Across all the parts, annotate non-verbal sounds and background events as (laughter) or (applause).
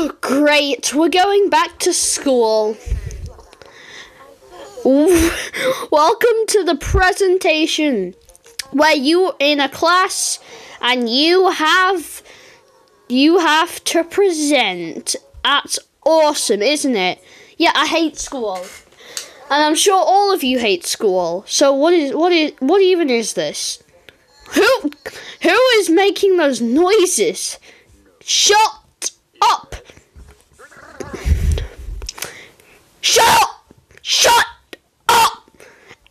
(gasps) Great. We're going back to school. (laughs) Welcome to the presentation where you're in a class and you have you have to present. That's awesome, isn't it? Yeah, I hate school. And I'm sure all of you hate school. So what is what is what even is this? Who who is making those noises? Shut up! Shut up! Shut up!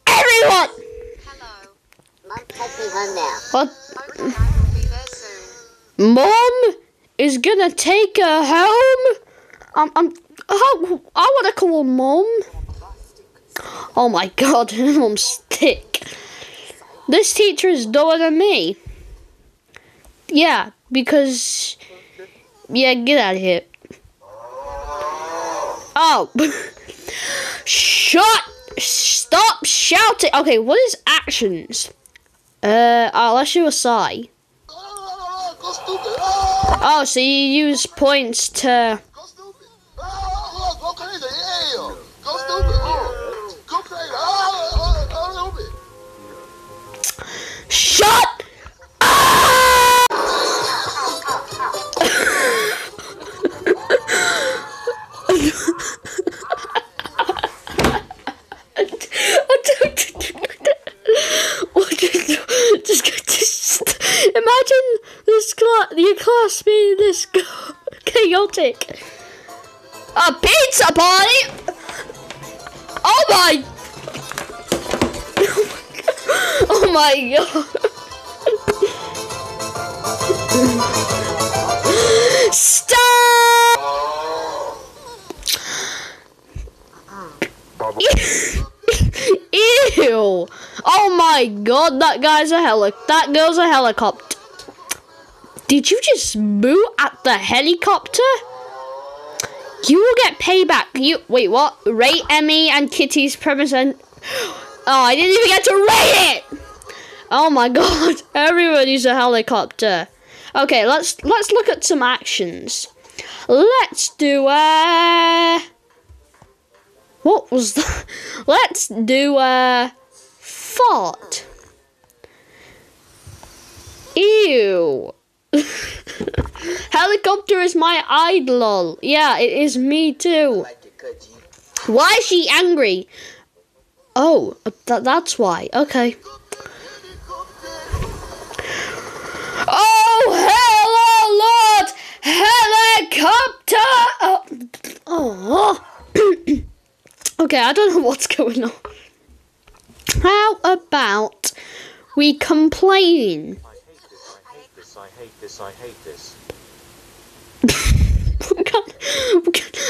Everyone! Hello. Mum taking home now. What? Okay, I'll be there soon. Mom is gonna take her home. I'm, I'm, how, I want to call mom. Oh my god, (laughs) mom's thick. This teacher is dumber than me. Yeah, because. Yeah, get out of here. Oh. (laughs) Shut! Stop shouting! Okay, what is actions? Uh, I'll let you a sigh. Oh, so you use points to. go chaotic. A pizza party! Oh my! (laughs) Oh my god! Stop! (laughs) Ew! Oh my god, that guy's a heli- that girl's a helicopter. Did you just moo at the helicopter? You will get payback. You wait, what? Rate Emmy and Kitty's present. (gasps) Oh, I didn't even get to rate it. Oh my (laughs) god, everybody's a helicopter. Okay, let's let's look at some actions. Let's do a. What was that? (laughs) Let's do a fart. Ew. (laughs) Helicopter is my idol. Yeah, it is me too. Why is she angry? Oh, th- that's why. Okay. Oh, hello, Lord! Helicopter! Oh. oh. (coughs) okay, I don't know (laughs) what's going on. How about we complain? I hate this, I hate this, (laughs) can't-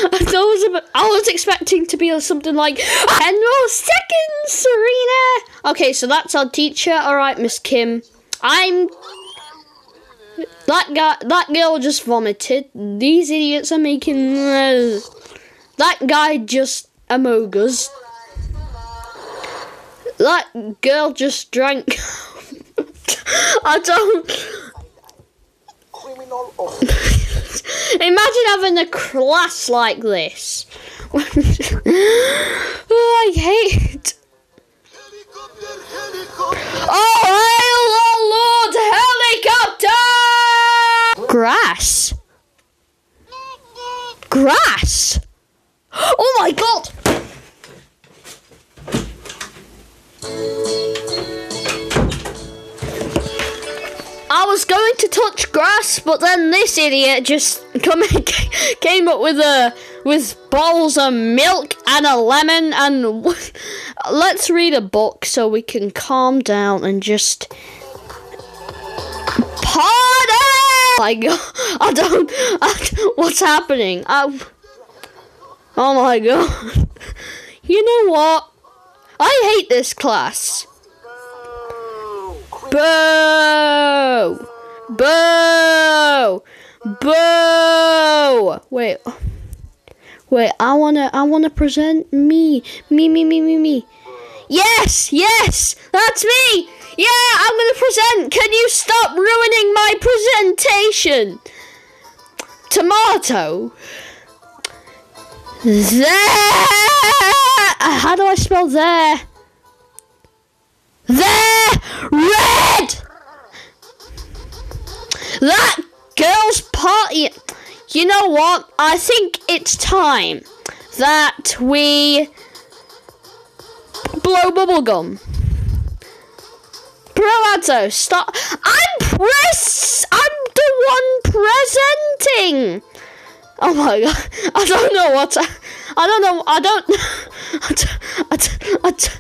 I was, I was expecting to be something like 10 more seconds, Serena. Okay, so that's our teacher. All right, Miss Kim. I'm. That guy, that girl just vomited. These idiots are making. Uh, that guy just amogus. That girl just drank. (laughs) I don't. (laughs) Imagine having a class like this. (laughs) I hate. Was going to touch grass, but then this idiot just (laughs) come (laughs) came up with a with bowls of milk and a lemon and (laughs) let's read a book so we can calm down and just party. My God, I don't. I, don't- what's happening? I, oh my God! You know what? I hate this class. Boo! Boo! Boo! Wait. Wait, I wanna I wanna present me. Me me me me me. Yes, yes, that's me! Yeah, I'm gonna present. Can you stop ruining my presentation? Tomato. There. How do I spell there? There. Red. That girl's party. You know what? I think it's time that we blow bubblegum. Proazzo, stop. I'm press. I'm the one presenting. Oh my god. I don't know what. I, I don't know. (laughs) I don't. I don't. I don't.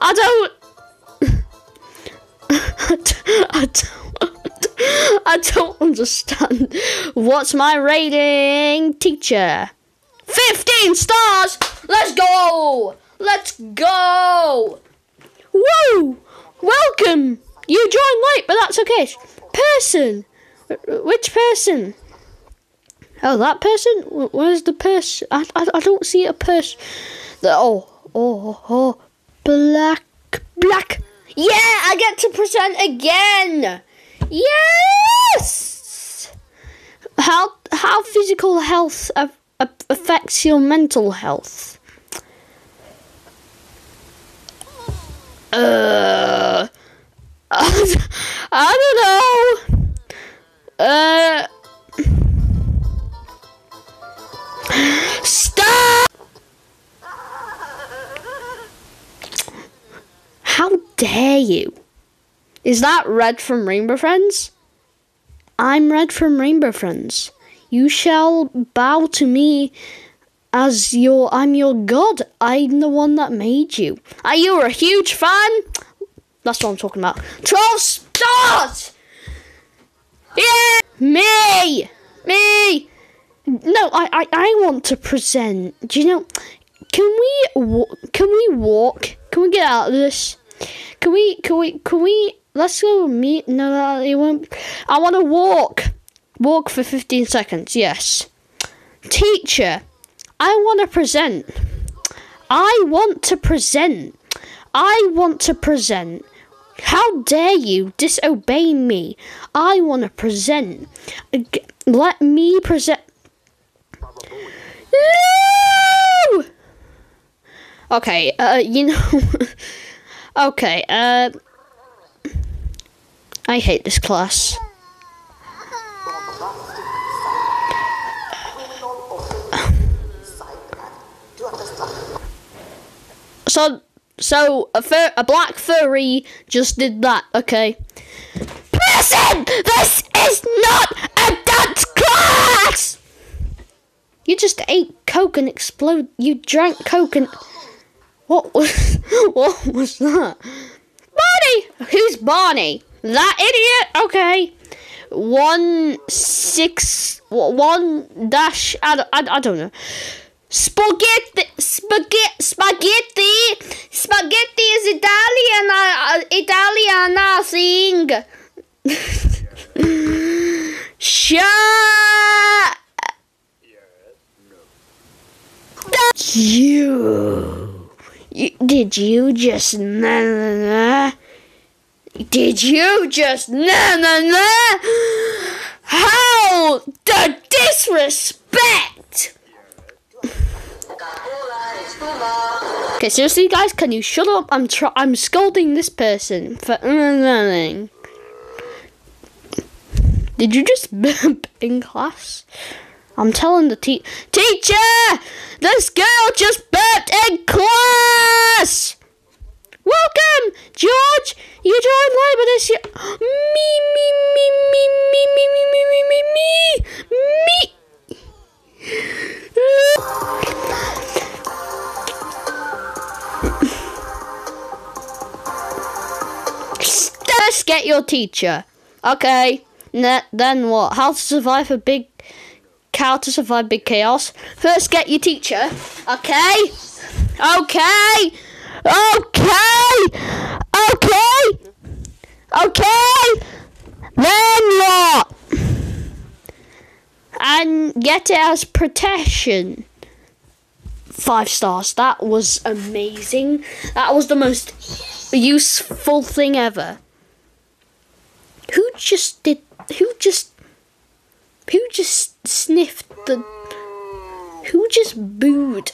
I don't. I don't, I don't, I don't, understand. What's my rating, teacher? 15 stars! Let's go! Let's go! Woo! Welcome! You joined late, but that's okay. Person! Which person? Oh, that person? Where's the person? I, I, I don't see a person. Oh, oh, oh. Black, black. Yeah, I get to present again! Yes! How, how physical health affects your mental health? Uh, (laughs) I don't know. Uh, dare you? Is that Red from Rainbow Friends? I'm Red from Rainbow Friends. You shall bow to me as your I'm your god. I'm the one that made you. Are you a huge fan? That's what I'm talking about. Twelve stars. Yeah, me, me. No, I, I, I want to present. Do you know? Can we can we walk? Can we get out of this? Can we can we can we? Let's go meet. No, it won't. I want to walk. Walk for fifteen seconds. Yes. Teacher, I want to present. I want to present. I want to present. How dare you disobey me? I want to present. Let me present. No! Okay, uh, you know. (laughs) okay, uh. I hate this class. So, so a fur, a black furry just did that. Okay. Listen, this is not a dance class. You just ate coke and explode. You drank coke and what was (laughs) what was that? Barney, who's Barney? That idiot. Okay. One six one dash. I, don't- I, I don't know. Spaghetti, spaghetti, spaghetti, spaghetti is Italian, uh, Italian, I sing. (laughs) Shut. You. you. Did you just na na na? Did you just na na na? How the disrespect! Okay, seriously, guys, can you shut up? I'm tr- I'm scolding this person for nothing. Did you just (laughs) burp in class? I'm telling the te- teacher, this girl just burped in class. Your teacher. Okay. Then what? How to survive a big how to survive big chaos. First, get your teacher. Okay. Okay. Okay. Okay. Okay. Then what? And get it as protection. Five stars. That was amazing. That was the most useful thing ever. Who just did? Who just? Who just sniffed the. Who just booed?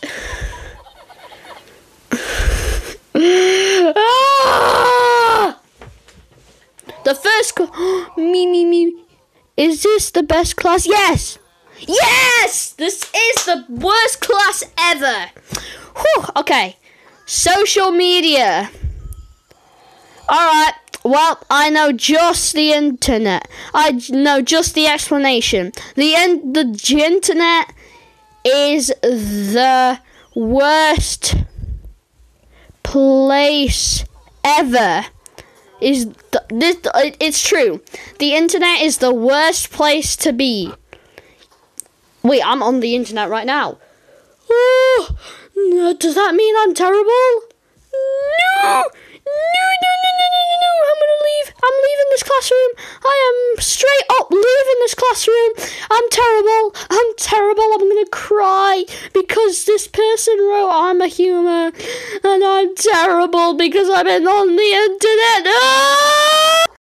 The first. Cl- (gasps) me, me, me. Is this the best class? Yes! Yes! This is the worst class ever! Whew, okay. Social media. Alright, well, I know just the internet. I know just the explanation. The, en- the internet is the worst place ever. Is th- this? it- It's true. The internet is the worst place to be. Wait, I'm on the internet right now. Oh, no, does that mean I'm terrible? No, no, I'm leaving this classroom. I am straight up leaving this classroom. I'm terrible. I'm terrible. I'm gonna cry because this person wrote I'm a human and I'm terrible because I've been on the internet. Ah!